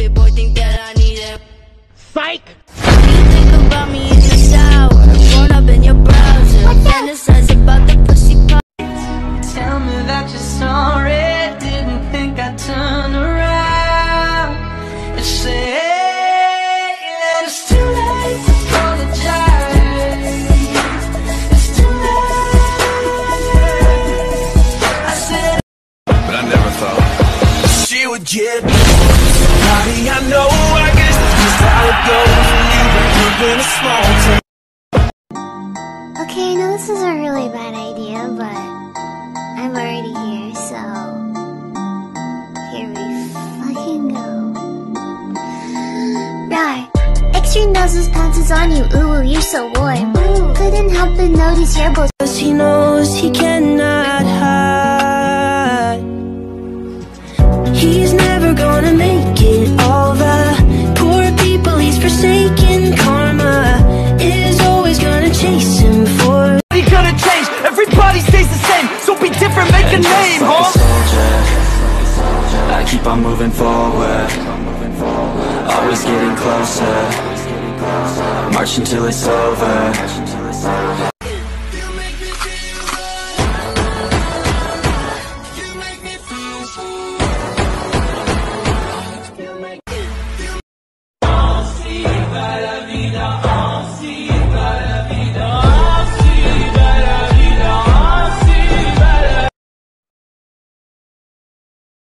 stupid boy think that I need it. Psych! You think about me in the shower, phone up in your browser, fantasize about the pussy pop. Tell me that you're sorry. Didn't think I'd turn around and say that it's too late to apologize. It's too late. I said. but I never thought she would get me. Bobby, I know, I guess that's just how it goes when you grew up in a small town. Okay, I know this is a really bad idea, but I'm already here, so here we fucking go. Right. Extreme noses pounces on you, ooh, ooh, you're so warm. Ooh, couldn't help but notice your both. Like a soldier. I keep on moving forward. Always getting closer. March until it's over. See